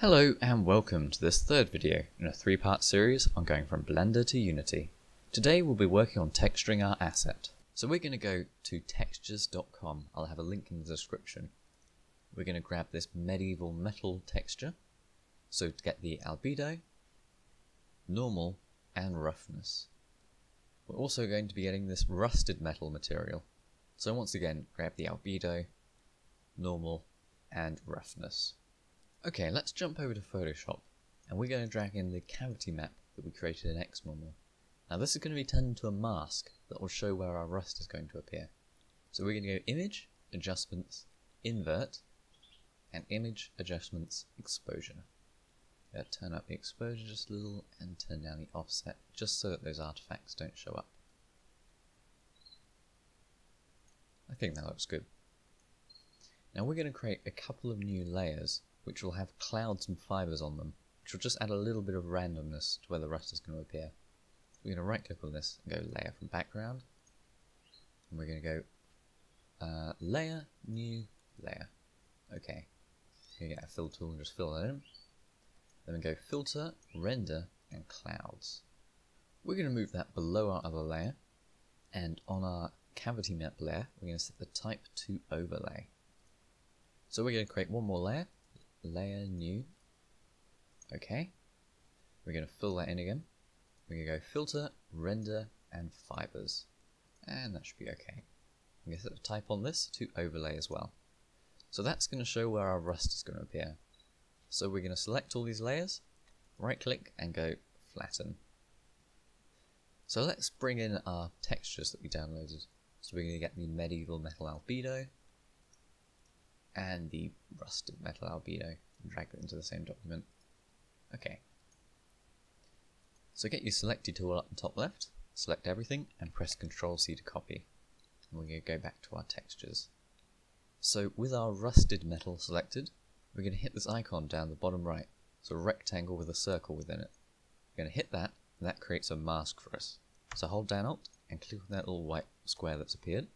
Hello and welcome to this third video in a three-part series on going from Blender to Unity. Today we'll be working on texturing our asset. So we're going to go to textures.com, I'll have a link in the description. We're going to grab this medieval metal texture, so to get the albedo, normal and roughness. We're also going to be getting this rusted metal material. So once again, grab the albedo, normal and roughness. Okay, let's jump over to Photoshop and we're going to drag in the cavity map that we created in XNormal. Now this is going to be turned into a mask that will show where our rust is going to appear. So we're going to go Image, Adjustments, Invert, and Image, Adjustments, Exposure. Yeah, turn up the exposure just a little and turn down the offset just so that those artifacts don't show up. I think that looks good. Now we're going to create a couple of new layers which will have clouds and fibers on them, which will just add a little bit of randomness to where the rust is going to appear. We're going to right click on this and go layer from background. And we're going to go uh, layer, new layer. Okay. You get a fill tool and just fill that in. Then we go filter, render, and clouds. We're going to move that below our other layer. And on our cavity map layer, we're going to set the type to overlay. So we're going to create one more layer layer new. Okay. We're going to fill that in again. We're going to go filter, render, and fibers. And that should be okay. I'm going to type on this to overlay as well. So that's going to show where our rust is going to appear. So we're going to select all these layers, right click and go flatten. So let's bring in our textures that we downloaded. So we're going to get the medieval metal albedo, and the rusted metal albedo and drag it into the same document. Okay. So get your selected tool up the top left, select everything and press Ctrl C to copy. And we're going to go back to our textures. So with our rusted metal selected, we're going to hit this icon down the bottom right. It's a rectangle with a circle within it. We're going to hit that and that creates a mask for us. So hold down Alt and click on that little white square that's appeared.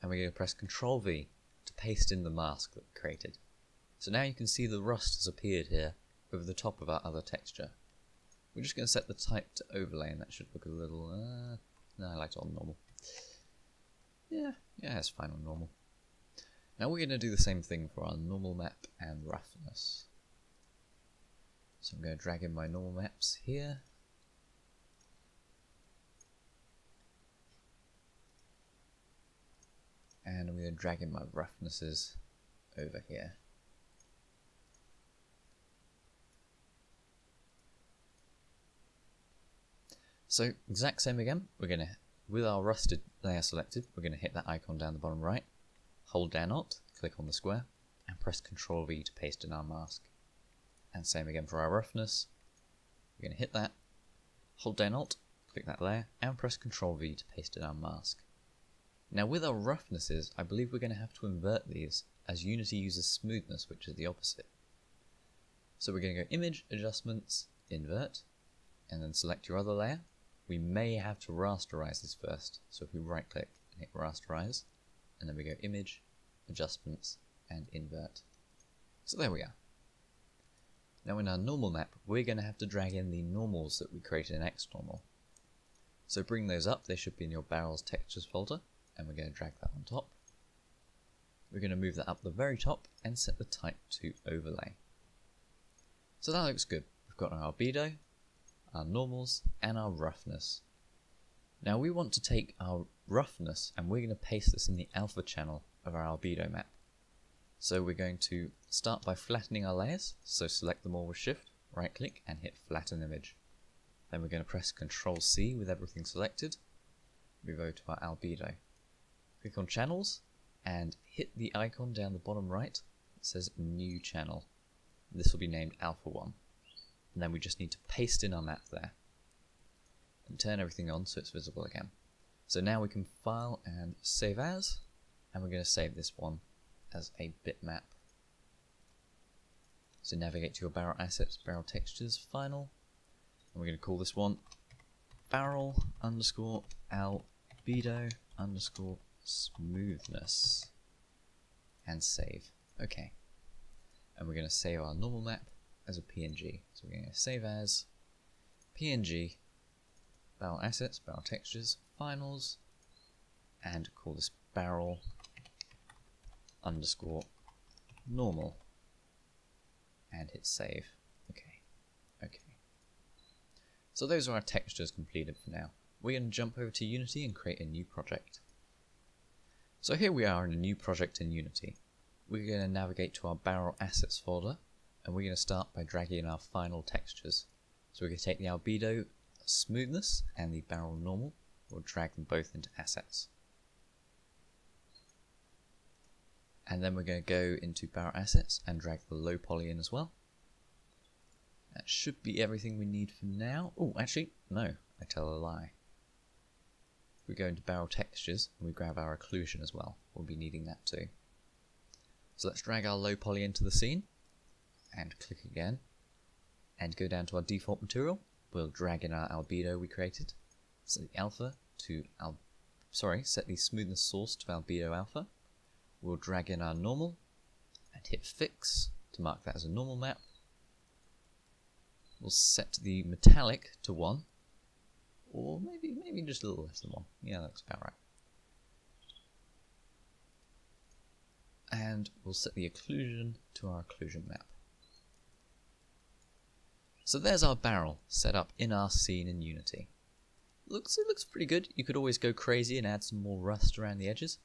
And we're going to press Ctrl V paste in the mask that we created. So now you can see the rust has appeared here over the top of our other texture. We're just going to set the type to overlay and that should look a little, uh, no I like it on normal. Yeah, yeah it's fine on normal. Now we're going to do the same thing for our normal map and roughness. So I'm going to drag in my normal maps here and I'm going to drag in my roughnesses over here. So exact same again, we're going to, with our rusted layer selected, we're going to hit that icon down the bottom right, hold down Alt, click on the square, and press Ctrl V to paste in our mask. And same again for our roughness, we're going to hit that, hold down Alt, click that layer, and press Ctrl V to paste in our mask. Now with our roughnesses, I believe we're going to have to invert these, as Unity uses smoothness, which is the opposite. So we're going to go Image, Adjustments, Invert, and then select your other layer. We may have to rasterize this first, so if we right click and hit rasterize, and then we go Image, Adjustments, and Invert. So there we are. Now in our normal map, we're going to have to drag in the normals that we created in XNormal. So bring those up, they should be in your barrels textures folder and we're going to drag that on top. We're going to move that up the very top and set the type to overlay. So that looks good. We've got our albedo, our normals, and our roughness. Now we want to take our roughness and we're going to paste this in the alpha channel of our albedo map. So we're going to start by flattening our layers, so select them all with shift, right click and hit flatten image. Then we're going to press Ctrl C with everything selected, move over to our albedo. Click on channels and hit the icon down the bottom right that says new channel. This will be named alpha 1. And then we just need to paste in our map there. And turn everything on so it's visible again. So now we can file and save as, and we're going to save this one as a bitmap. So navigate to your barrel assets, barrel textures, final, and we're going to call this one barrel underscore albedo underscore smoothness and save. Okay. And we're going to save our normal map as a PNG. So we're going to save as PNG, barrel assets, barrel textures, finals, and call this barrel underscore normal and hit save. Okay, okay. So those are our textures completed for now. We're going to jump over to Unity and create a new project. So here we are in a new project in Unity. We're going to navigate to our barrel assets folder and we're going to start by dragging in our final textures. So we're going to take the albedo smoothness and the barrel normal, we'll drag them both into assets. And then we're going to go into barrel assets and drag the low poly in as well. That should be everything we need for now. Oh, actually, no, I tell a lie. We go into barrel textures and we grab our occlusion as well. We'll be needing that too. So let's drag our low poly into the scene and click again and go down to our default material. We'll drag in our albedo we created. Set the alpha to al sorry, set the smoothness source to albedo alpha We'll drag in our normal and hit fix to mark that as a normal map. We'll set the metallic to 1 or maybe maybe just a little less than 1. Yeah, that's about right. And we'll set the occlusion to our occlusion map. So there's our barrel set up in our scene in Unity. Looks it looks pretty good. You could always go crazy and add some more rust around the edges.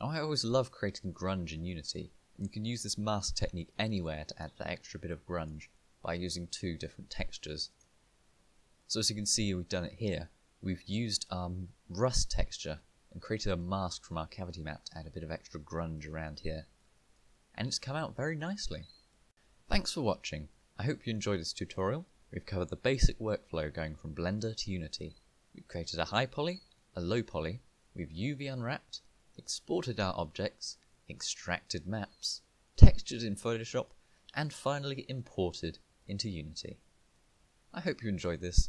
I always love creating grunge in Unity. You can use this mask technique anywhere to add that extra bit of grunge by using two different textures. So as you can see we've done it here. We've used our rust texture and created a mask from our cavity map to add a bit of extra grunge around here. And it's come out very nicely. Thanks for watching. I hope you enjoyed this tutorial. We've covered the basic workflow going from Blender to Unity. We've created a high poly, a low poly, we've UV unwrapped, exported our objects, extracted maps, textured in Photoshop, and finally imported into Unity. I hope you enjoyed this,